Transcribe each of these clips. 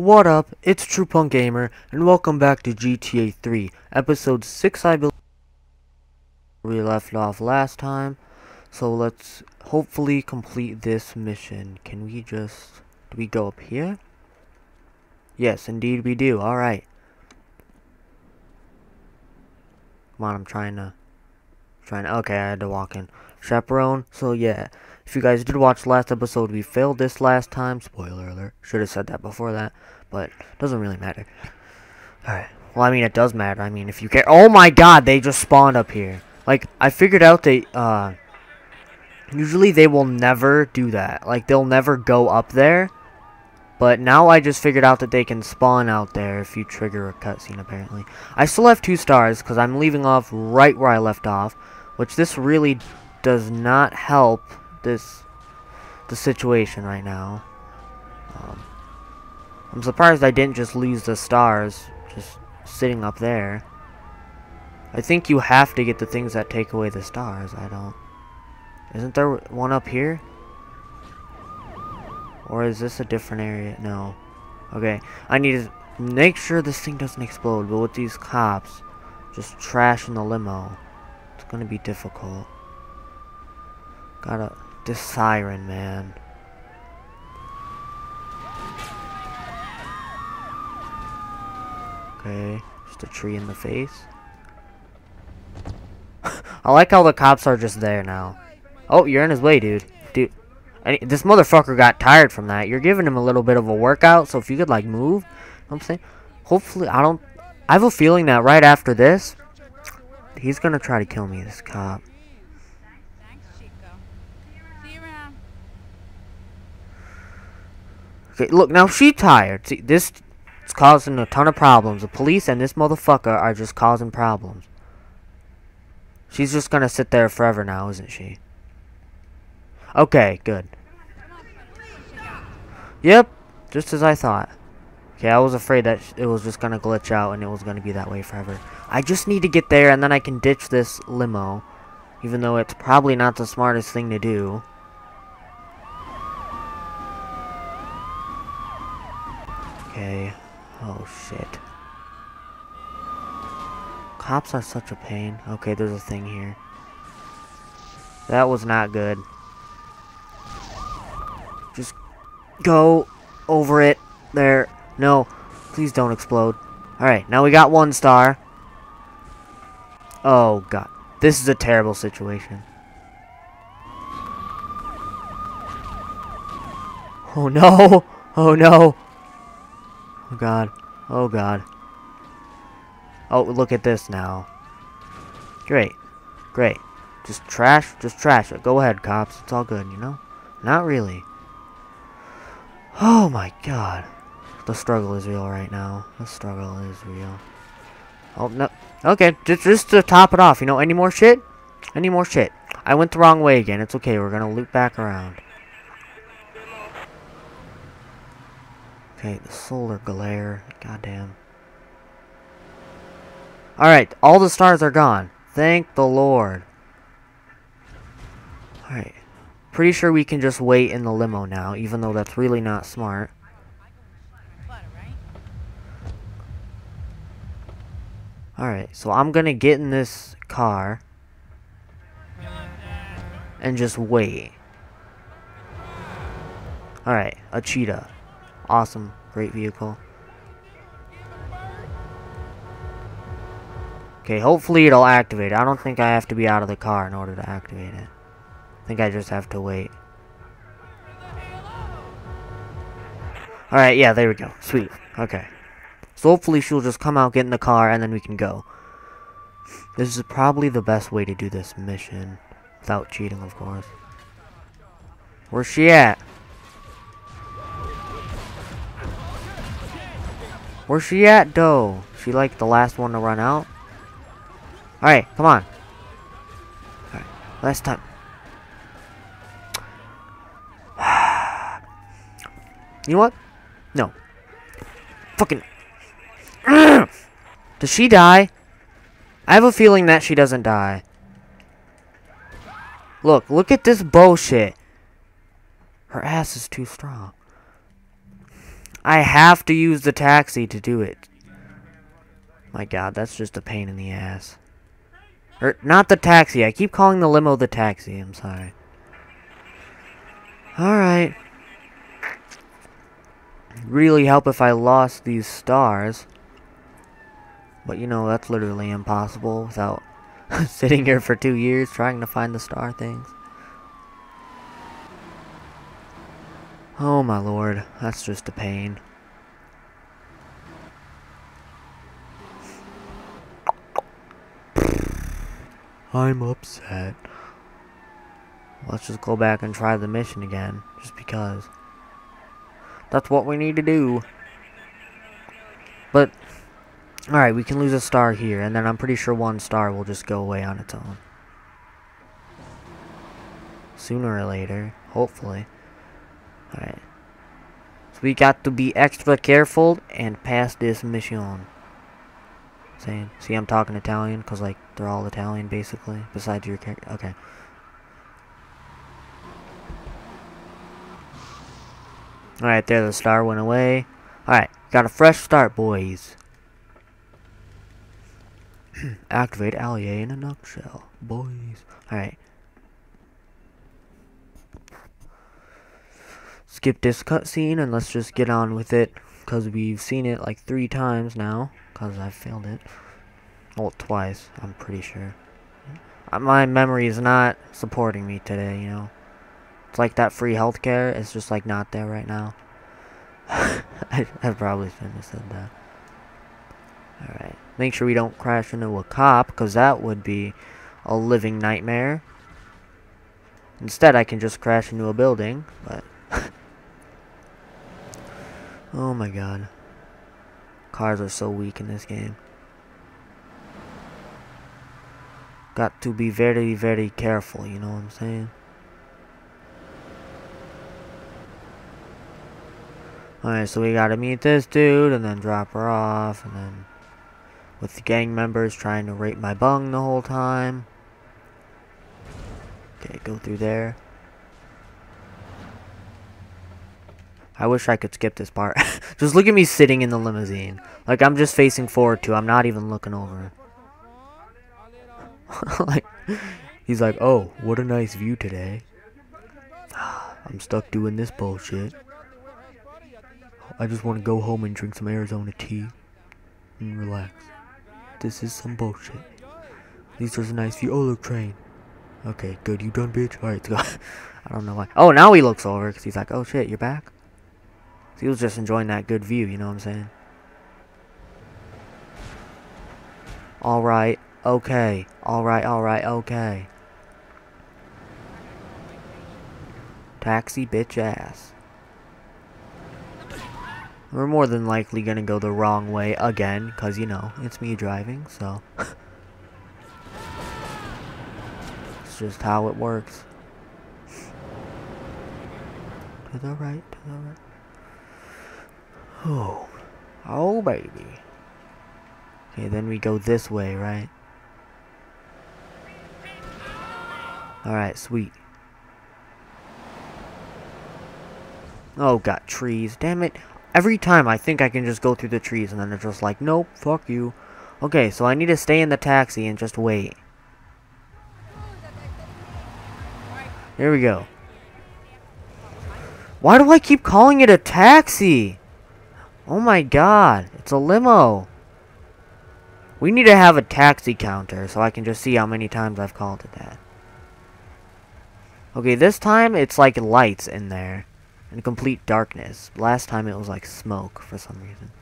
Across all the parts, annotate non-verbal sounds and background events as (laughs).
What up? It's True Punk Gamer, and welcome back to GTA 3, episode 6, I believe we left off last time. So let's hopefully complete this mission. Can we just... Do we go up here? Yes, indeed we do. Alright. Come on, I'm trying to... Trying to... Okay, I had to walk in. Chaperone. So yeah, if you guys did watch last episode, we failed this last time. Spoiler alert. Should have said that before that, but doesn't really matter. Alright. Well, I mean, it does matter. I mean, if you care. Oh my god, they just spawned up here. Like, I figured out they, uh... Usually they will never do that. Like, they'll never go up there. But now I just figured out that they can spawn out there if you trigger a cutscene, apparently. I still have two stars, because I'm leaving off right where I left off. Which this really does not help this the situation right now. Um, I'm surprised I didn't just lose the stars just sitting up there. I think you have to get the things that take away the stars. I don't. Isn't there one up here? Or is this a different area? No. Okay. I need to make sure this thing doesn't explode. But with these cops just trashing the limo, it's going to be difficult. Gotta... This siren, man. Okay, just a tree in the face. (laughs) I like how the cops are just there now. Oh, you're in his way, dude. Dude, this motherfucker got tired from that. You're giving him a little bit of a workout, so if you could, like, move, I'm saying? Hopefully, I don't... I have a feeling that right after this, he's gonna try to kill me, this cop. Okay, look, now she tired. See, this is causing a ton of problems. The police and this motherfucker are just causing problems. She's just gonna sit there forever now, isn't she? Okay, good. Yep, just as I thought. Okay, I was afraid that it was just gonna glitch out and it was gonna be that way forever. I just need to get there and then I can ditch this limo. Even though it's probably not the smartest thing to do. Okay. Oh, shit. Cops are such a pain. Okay, there's a thing here. That was not good. Just go over it. There. No. Please don't explode. Alright, now we got one star. Oh, God. This is a terrible situation. Oh, no. Oh, no. Oh god. Oh god. Oh, look at this now. Great. Great. Just trash, just trash it. Go ahead, cops. It's all good, you know? Not really. Oh my god. The struggle is real right now. The struggle is real. Oh, no. Okay, just, just to top it off, you know, any more shit? Any more shit. I went the wrong way again. It's okay. We're gonna loop back around. Okay, the solar glare. Goddamn. Alright, all the stars are gone. Thank the Lord. Alright. Pretty sure we can just wait in the limo now, even though that's really not smart. Alright, so I'm gonna get in this car. And just wait. Alright, a cheetah. Awesome. Great vehicle. Okay, hopefully it'll activate. I don't think I have to be out of the car in order to activate it. I think I just have to wait. Alright, yeah, there we go. Sweet. Okay. So hopefully she'll just come out, get in the car, and then we can go. This is probably the best way to do this mission. Without cheating, of course. Where's she at? Where's she at, though? She like the last one to run out? Alright, come on. Alright, last time. (sighs) you know what? No. Fucking. (clears throat) Does she die? I have a feeling that she doesn't die. Look, look at this bullshit. Her ass is too strong. I have to use the taxi to do it. My god, that's just a pain in the ass. Or, not the taxi. I keep calling the limo the taxi. I'm sorry. Alright. Really help if I lost these stars. But you know, that's literally impossible without (laughs) sitting here for two years trying to find the star things. Oh my lord, that's just a pain. I'm upset. Let's just go back and try the mission again, just because. That's what we need to do. But, alright, we can lose a star here, and then I'm pretty sure one star will just go away on its own. Sooner or later, hopefully. Alright. So we got to be extra careful and pass this mission. Saying, see, I'm talking Italian because like they're all Italian basically, besides your character. Okay. Alright, there the star went away. Alright, got a fresh start, boys. (clears throat) Activate Allier in a nutshell, boys. Alright. Skip this cutscene and let's just get on with it. Because we've seen it like three times now because I've failed it. Well, twice, I'm pretty sure. Uh, my memory is not supporting me today, you know. It's like that free healthcare, it's just like not there right now. (laughs) I, I probably shouldn't have said that. Alright. Make sure we don't crash into a cop, because that would be a living nightmare. Instead, I can just crash into a building, but... oh my god. Cars are so weak in this game. Got to be very, very careful, you know what I'm saying? Alright, so we gotta meet this dude and then drop her off and then with the gang members trying to rape my bung the whole time. Okay, go through there. I wish I could skip this part. (laughs) just look at me sitting in the limousine. Like, I'm just facing forward to. I'm not even looking over. (laughs) like, he's like, oh, what a nice view today. (sighs) I'm stuck doing this bullshit. I just want to go home and drink some Arizona tea. And relax. This is some bullshit. These are a nice view. Oh, look, train. Okay, good. You done, bitch? Alright, let's go. (laughs) I don't know why. Oh, now he looks over because he's like, oh shit, you're back? He was just enjoying that good view, you know what I'm saying? Alright, okay. Alright, alright, okay. Taxi bitch ass. We're more than likely gonna go the wrong way again, because, you know, it's me driving, so... (laughs) it's just how it works. to the right, to the right. Oh. Oh, baby. Okay, then we go this way, right? Alright, sweet. Oh, got trees. Damn it. Every time I think I can just go through the trees and then they're just like, nope, fuck you. Okay, so I need to stay in the taxi and just wait. Here we go. Why do I keep calling it a taxi? Oh my god, it's a limo. We need to have a taxi counter so I can just see how many times I've called it that. Okay, this time it's like lights in there. And complete darkness. Last time it was like smoke for some reason.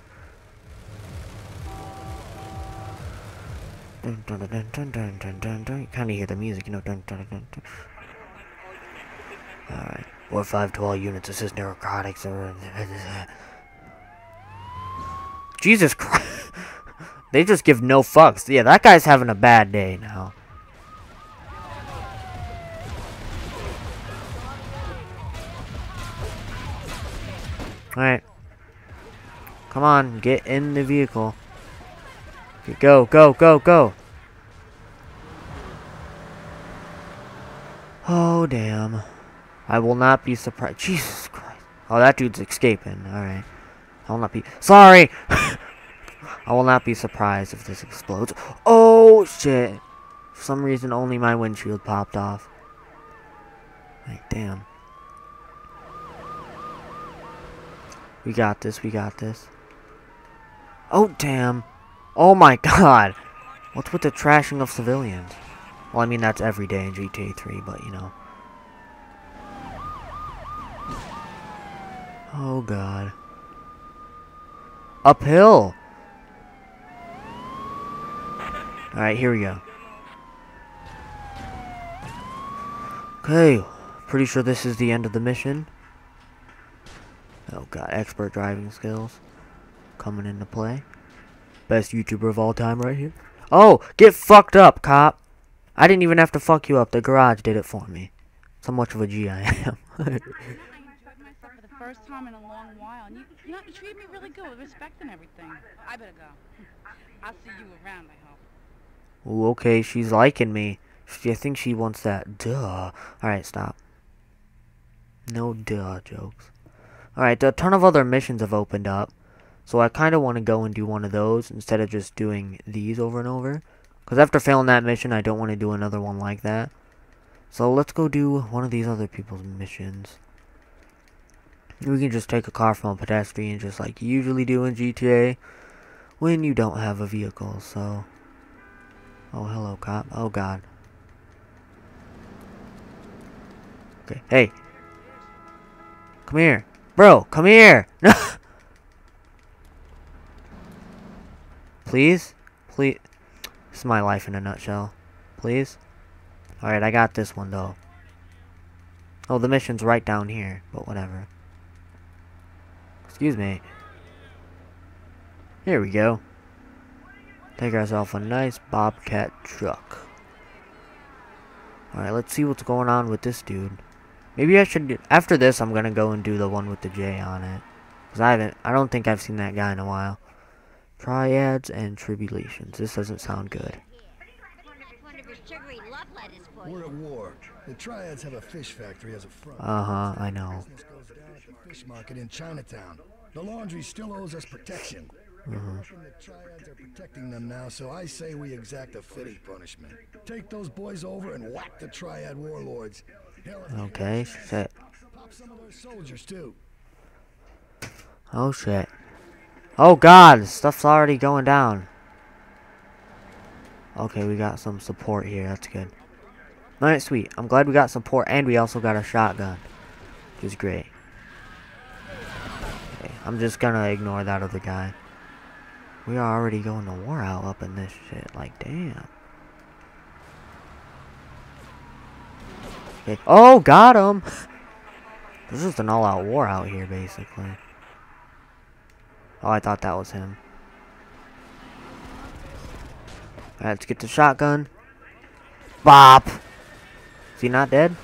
Dun, dun, dun, dun, dun, dun, dun, dun. You kind of hear the music, you know. Dun, dun, dun, dun. Alright. War 5 to all units. Assist narcotics. (laughs) Jesus Christ. (laughs) they just give no fucks. Yeah, that guy's having a bad day now. Alright. Come on, get in the vehicle. Go, go, go, go. Oh, damn. I will not be surprised. Jesus Christ. Oh, that dude's escaping. Alright. I will not be... Sorry! (laughs) I will not be surprised if this explodes. Oh, shit. For some reason, only my windshield popped off. Like, damn. We got this, we got this. Oh, damn. Oh my (laughs) god. What's with the trashing of civilians? Well, I mean, that's every day in GTA 3, but, you know. Oh, God. Uphill! Alright, here we go. Okay, pretty sure this is the end of the mission. Oh god, expert driving skills coming into play. Best YouTuber of all time right here. Oh, get fucked up, cop. I didn't even have to fuck you up. The garage did it for me. So much of a G I am. (laughs) treat me really good with respect and everything. I better go. I'll see you around, I hope. Ooh, okay, she's liking me. She, I think she wants that. Duh. Alright, stop. No duh jokes. Alright, a ton of other missions have opened up. So I kind of want to go and do one of those instead of just doing these over and over. Because after failing that mission, I don't want to do another one like that. So let's go do one of these other people's missions. We can just take a car from a pedestrian just like you usually do in GTA. When you don't have a vehicle, so... Oh, hello, cop. Oh, God. Okay, hey. Come here. Bro, come here! (laughs) Please? Please? This is my life in a nutshell. Please? Alright, I got this one, though. Oh, the mission's right down here, but whatever. Excuse me. Here we go. Take ourselves a nice Bobcat truck. Alright, let's see what's going on with this dude. Maybe I should, after this, I'm gonna go and do the one with the J on it. Because I haven't, I don't think I've seen that guy in a while. Triads and tribulations. This doesn't sound good. We're at war. The Triads have a fish factory as a front. Uh-huh, I know. Fish market in Chinatown. The laundry still owes us protection. Mhm. The Triads are protecting them now, so I say we exact a fitting punishment. Take those boys over and whack the Triad warlords. Hell, if you Okay, shit. Pop some of soldiers too. Oh shit. Oh god, stuff's already going down. Okay, we got some support here, that's good. Alright, sweet. I'm glad we got support and we also got a shotgun. Which is great. I'm just gonna ignore that other guy. We are already going to war out up in this shit, like damn. Okay. Oh, got him! (laughs) This is an all-out war out here, basically. Oh, I thought that was him. Let's get the shotgun. Bop! Is he not dead?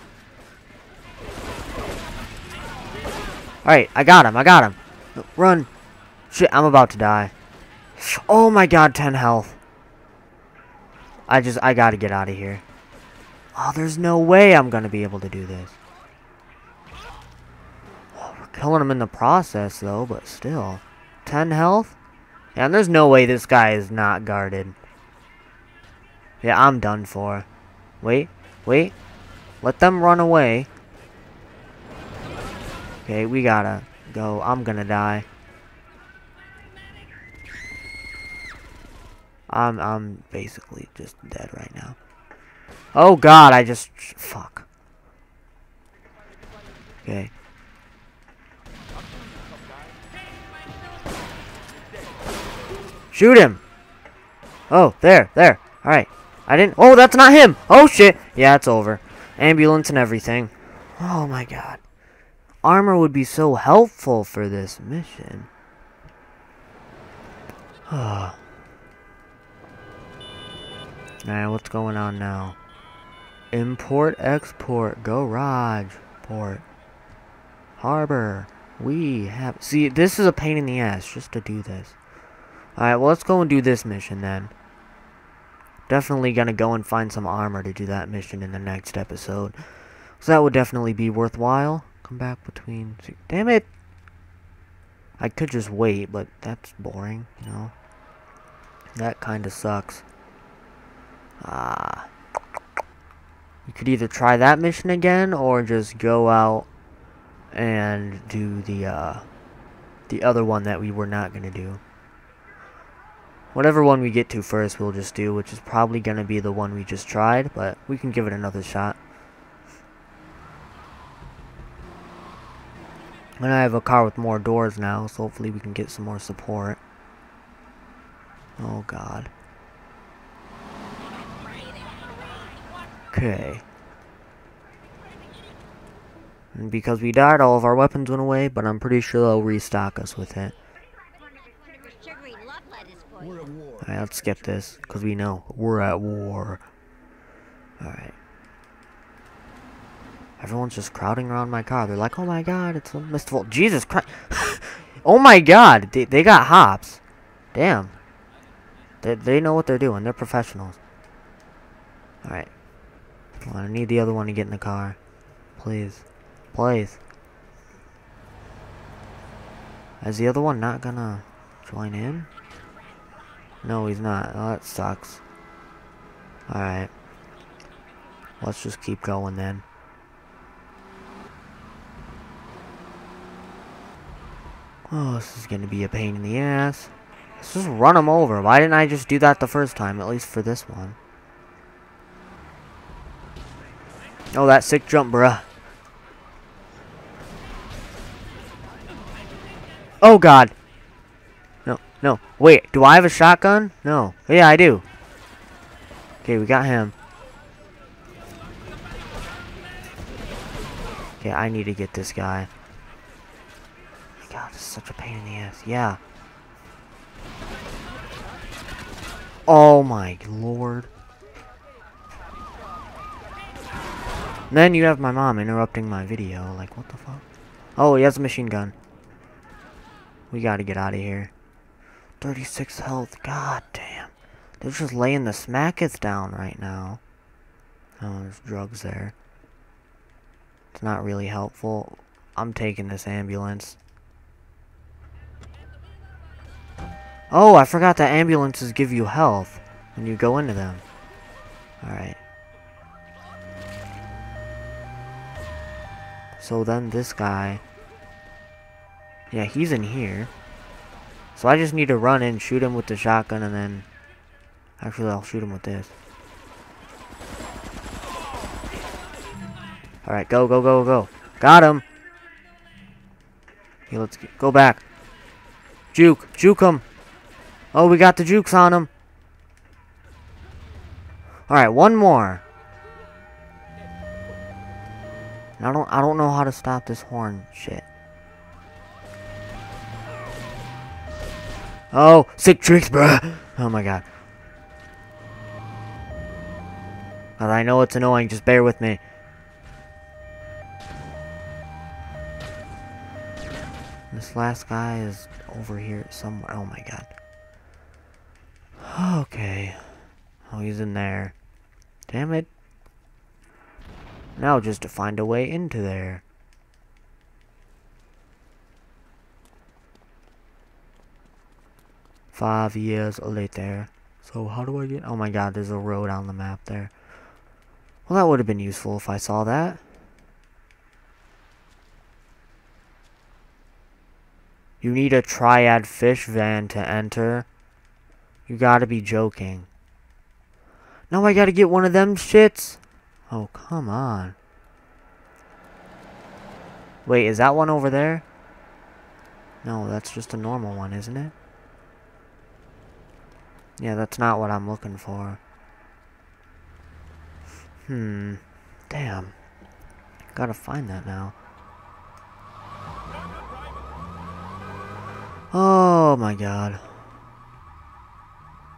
Alright, I got him, I got him. Run. Shit, I'm about to die. Oh my god, 10 health. I just, I gotta get out of here. Oh, there's no way I'm gonna be able to do this. Oh, we're killing him in the process, though, but still. 10 health? Yeah, and there's no way this guy is not guarded. Yeah, I'm done for. Wait, wait. Let them run away. Okay, we gotta go. I'm gonna die. I'm I'm basically just dead right now. Oh god, I just fuck. Okay. Shoot him! Oh, there, there. Alright. I didn't- Oh, that's not him! Oh, shit! Yeah, it's over. Ambulance and everything. Oh, my God. Armor would be so helpful for this mission. (sighs) Alright, what's going on now? Import, export, garage, port, harbor. We have... See, this is a pain in the ass just to do this. Alright, well, let's go and do this mission then. Definitely gonna go and find some armor to do that mission in the next episode. So that would definitely be worthwhile. Come back between... Damn it! I could just wait, but that's boring, you know? That kinda sucks. Ah. You could either try that mission again, or just go out and do the, uh, the other one that we were not gonna do. Whatever one we get to first, we'll just do, which is probably gonna be the one we just tried, but we can give it another shot. And I have a car with more doors now, so hopefully we can get some more support. Oh god. Okay. And because we died, all of our weapons went away, but I'm pretty sure they'll restock us with it. Alright, let's skip this, because we know we're at war. Alright. Everyone's just crowding around my car. They're like, oh my god, it's a Mistful. Jesus Christ. (laughs) oh my god, they, they got hops. Damn. They, they know what they're doing. They're professionals. Alright. On, I need the other one to get in the car. Please. Please. Is the other one not gonna join in? No, he's not. Oh, that sucks. Alright. Let's just keep going then. Oh, this is gonna be a pain in the ass. Let's just run him over. Why didn't I just do that the first time, at least for this one? Oh, that sick jump, bruh. Oh, God. No, no. Wait, do I have a shotgun? No. Yeah, I do. Okay, we got him. Okay, I need to get this guy. This is such a pain in the ass. Yeah. Oh my lord. And then you have my mom interrupting my video. Like, what the fuck? Oh, he has a machine gun. We gotta get out of here. 36 health. God damn. They're just laying the smacketh down right now. Oh, there's drugs there. It's not really helpful. I'm taking this ambulance. Oh, I forgot that ambulances give you health when you go into them. Alright. So then this guy... Yeah, he's in here. So I just need to run in, shoot him with the shotgun, and then... Actually, I'll shoot him with this. Alright, go, go, go, go. Got him! Okay, let's get, go back. Juke! Juke him! Oh, we got the jukes on him. Alright, one more. I don't I don't know how to stop this horn shit. Oh, sick tricks, bruh. Oh my god. But I know it's annoying, just bear with me. This last guy is over here somewhere. Oh my god. Okay. Oh, he's in there. Damn it. Now just to find a way into there. Five years later. So how do I get... Oh my god, there's a road on the map there. Well, that would have been useful if I saw that. You need a triad fish van to enter. You gotta be joking. Now I gotta get one of them shits? Oh, come on. Wait, is that one over there? No, that's just a normal one, isn't it? Yeah, that's not what I'm looking for. Hmm. Damn. Gotta find that now. Oh my god.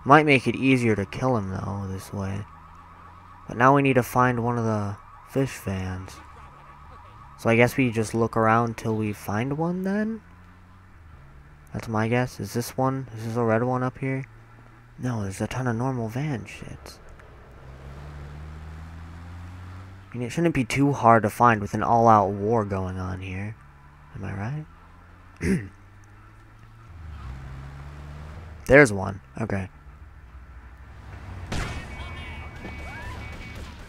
Might make it easier to kill him though, this way. But now we need to find one of the fish vans. So I guess we just look around till we find one then? That's my guess. Is this one? Is this a red one up here? No, there's a ton of normal van shits. I mean, it shouldn't be too hard to find with an all-out war going on here. Am I right? (clears throat) There's one. Okay.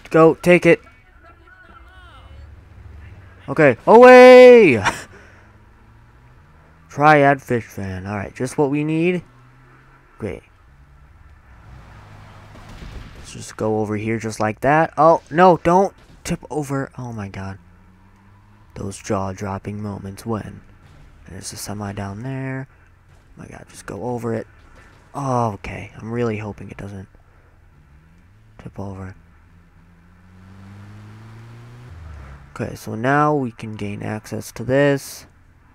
Go, take it. Okay, away! (laughs) Triad fish van. Alright, just what we need. Great. Let's just go over here just like that. Oh, no, don't tip over. Oh my god. Those jaw-dropping moments when. There's a semi down there. Oh my god, just go over it. Oh, okay. I'm really hoping it doesn't tip over. Okay, so now we can gain access to this.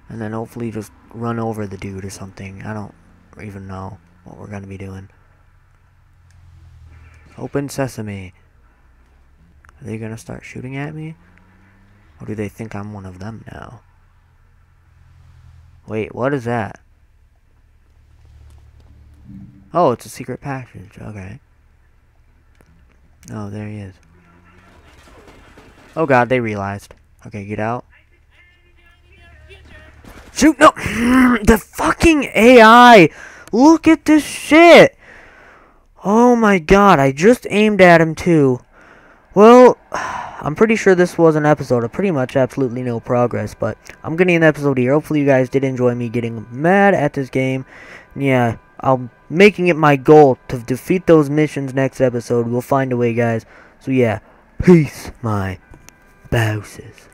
And then hopefully just run over the dude or something. I don't even know what we're going to be doing. Open sesame. Are they going to start shooting at me? Or do they think I'm one of them now? Wait, what is that? Oh, it's a secret passage. Okay. Oh, there he is. Oh god, they realized. Okay, get out. Shoot! No! (clears throat) the fucking AI! Look at this shit! Oh my god, I just aimed at him too. Well, (sighs) I'm pretty sure this was an episode of pretty much absolutely no progress, but I'm getting an episode here. Hopefully you guys did enjoy me getting mad at this game. Yeah, I'm making it my goal to defeat those missions next episode. We'll find a way, guys. So yeah, peace, my Bowses.